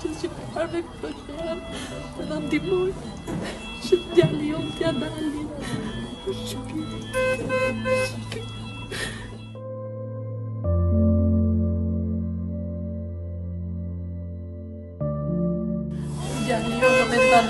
gjithë që të parë këtë shërë, për dhe më që të djali jo të janë dalin, për shqipinë, për shqipinë.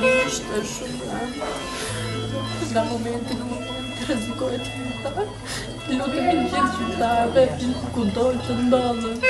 është shumë nga momenti në të të të të të të të gjithë që të të të